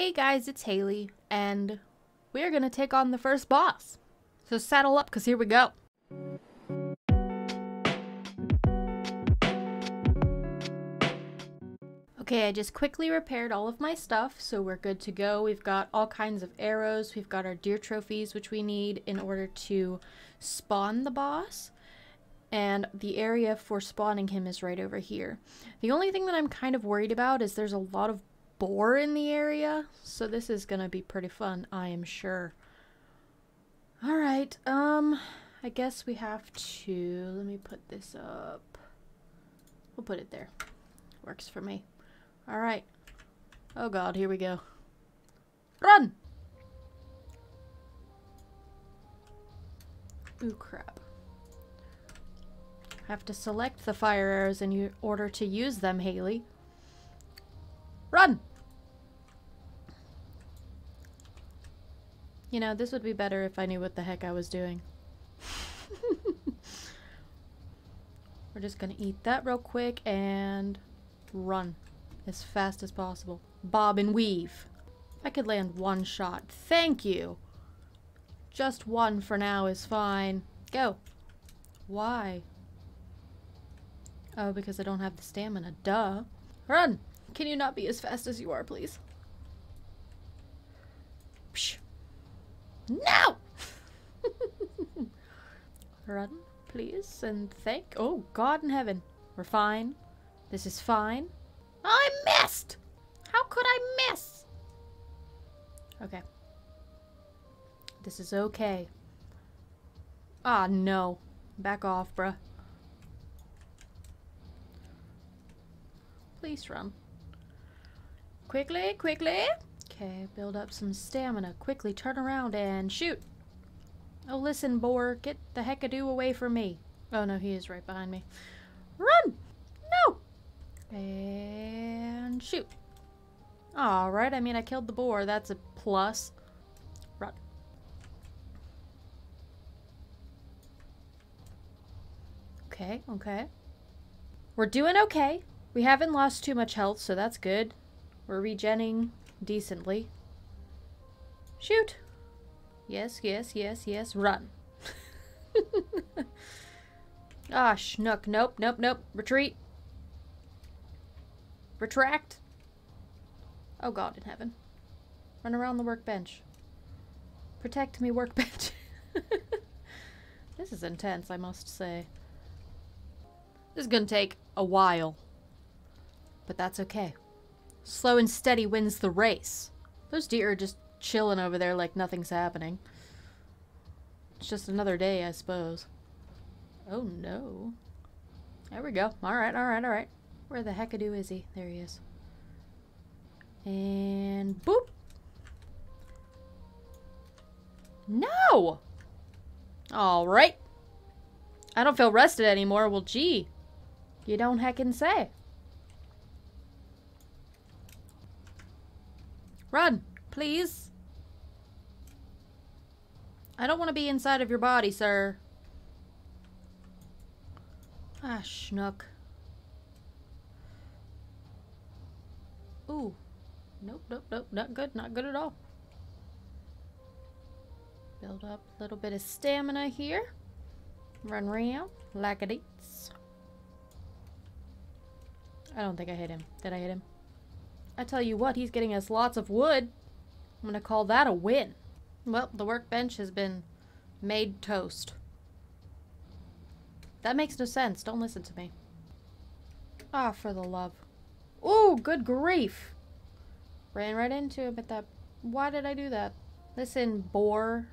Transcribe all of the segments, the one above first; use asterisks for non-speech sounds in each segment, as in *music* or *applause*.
Hey guys, it's Haley, and we're gonna take on the first boss. So saddle up, because here we go. Okay, I just quickly repaired all of my stuff, so we're good to go. We've got all kinds of arrows. We've got our deer trophies, which we need in order to spawn the boss. And the area for spawning him is right over here. The only thing that I'm kind of worried about is there's a lot of boar in the area, so this is gonna be pretty fun, I am sure. Alright, um, I guess we have to, let me put this up. We'll put it there. Works for me. Alright. Oh god, here we go. Run! Ooh, crap. Have to select the fire arrows in order to use them, Haley. Run! You know, this would be better if I knew what the heck I was doing. *laughs* We're just gonna eat that real quick and run as fast as possible. Bob and weave. I could land one shot. Thank you. Just one for now is fine. Go. Why? Oh, because I don't have the stamina. Duh. Run! Can you not be as fast as you are, please? No! *laughs* Run, please, and thank- Oh, God in heaven. We're fine. This is fine. I missed! How could I miss? Okay. This is okay. Ah, no. Back off, bruh. Please run. Quickly, quickly! Okay, build up some stamina. Quickly turn around and shoot. Oh, listen, boar. Get the heckadoo away from me. Oh, no, he is right behind me. Run! No! And shoot. Alright, I mean, I killed the boar. That's a plus. Run. Okay, okay. We're doing okay. We haven't lost too much health, so that's good. We're regenning decently. Shoot! Yes, yes, yes, yes, run. *laughs* ah, schnook. Nope, nope, nope. Retreat. Retract. Oh God in heaven. Run around the workbench. Protect me, workbench. *laughs* this is intense, I must say. This is gonna take a while. But that's okay. Slow and steady wins the race. Those deer are just chilling over there like nothing's happening. It's just another day, I suppose. Oh no. There we go. Alright, alright, alright. Where the heck heckadoo is he? There he is. And boop! No! Alright. I don't feel rested anymore. Well, gee. You don't heckin' say. Run, please. I don't want to be inside of your body, sir. Ah, schnook. Ooh. Nope, nope, nope. Not good. Not good at all. Build up a little bit of stamina here. Run around like. I don't think I hit him. Did I hit him? I tell you what, he's getting us lots of wood. I'm gonna call that a win. Well, the workbench has been made toast. That makes no sense. Don't listen to me. Ah, for the love. Ooh, good grief. Ran right into him at that... Why did I do that? Listen, boar.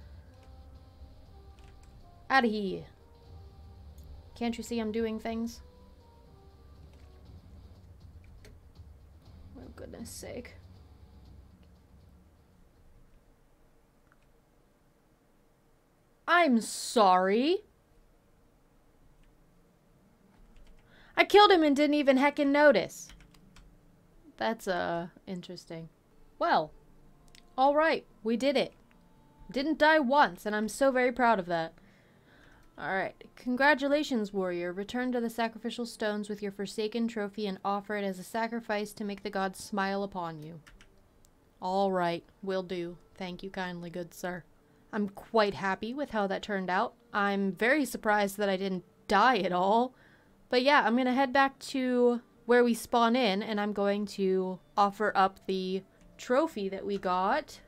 Out of here. Can't you see I'm doing things? Goodness sake. I'm sorry. I killed him and didn't even heckin' notice. That's, uh, interesting. Well, alright, we did it. Didn't die once, and I'm so very proud of that. Alright, congratulations, warrior. Return to the sacrificial stones with your forsaken trophy and offer it as a sacrifice to make the gods smile upon you. All right, will do. Thank you kindly, good sir. I'm quite happy with how that turned out. I'm very surprised that I didn't die at all. But yeah, I'm going to head back to where we spawn in and I'm going to offer up the trophy that we got.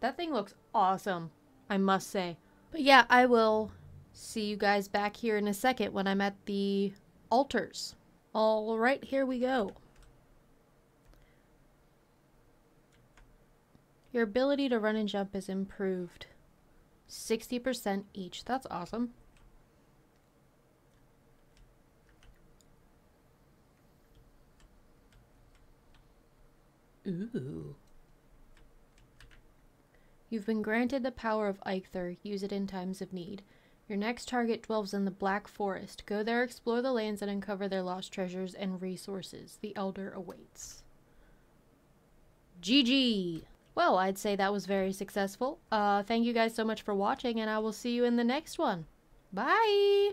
That thing looks awesome, I must say. But yeah, I will see you guys back here in a second when I'm at the altars. All right, here we go. Your ability to run and jump is improved. 60% each. That's awesome. Ooh. You've been granted the power of Eikthyr. Use it in times of need. Your next target dwells in the Black Forest. Go there, explore the lands, and uncover their lost treasures and resources. The Elder awaits. GG! Well, I'd say that was very successful. Uh, thank you guys so much for watching, and I will see you in the next one. Bye!